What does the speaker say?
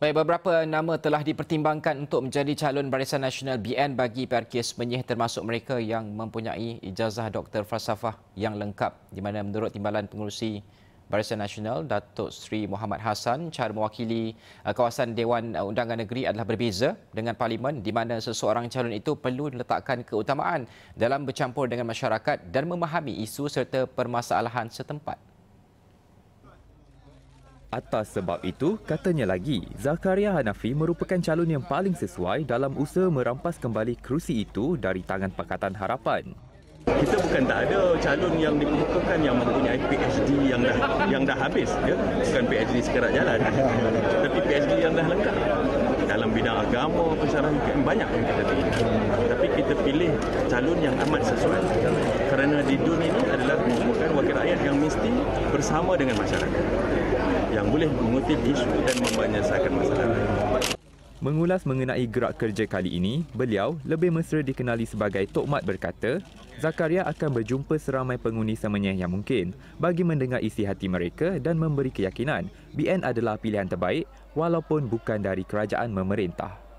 Baik, beberapa nama telah dipertimbangkan untuk menjadi calon Barisan Nasional BN bagi PRK Semenyih termasuk mereka yang mempunyai ijazah Doktor Falsafah yang lengkap di mana menurut Timbalan Pengurusi Barisan Nasional Datuk Seri Muhammad Hassan cara mewakili uh, kawasan Dewan uh, Undangan Negeri adalah berbeza dengan parlimen di mana seseorang calon itu perlu meletakkan keutamaan dalam bercampur dengan masyarakat dan memahami isu serta permasalahan setempat. Atas sebab itu, katanya lagi, Zakaria Hanafi merupakan calon yang paling sesuai dalam usaha merampas kembali kerusi itu dari tangan Pakatan Harapan. Kita bukan tak ada calon yang dikemukakan yang mempunyai PhD yang dah yang dah habis ya. Bukan PhD sekerat jalan. Tapi PhD yang dah lengkap. Dalam bidang agama, persarahan banyak yang kita pilih. Tapi kita pilih calon yang amat sesuai. Kerana di dunia ini merupakan wakil rakyat yang mesti bersama dengan masyarakat yang boleh mengutip isu dan membanyasakan masalah Mengulas mengenai gerak kerja kali ini, beliau lebih mesra dikenali sebagai Tok Mat berkata, Zakaria akan berjumpa seramai pengundi semenyih yang mungkin bagi mendengar isi hati mereka dan memberi keyakinan BN adalah pilihan terbaik walaupun bukan dari kerajaan memerintah.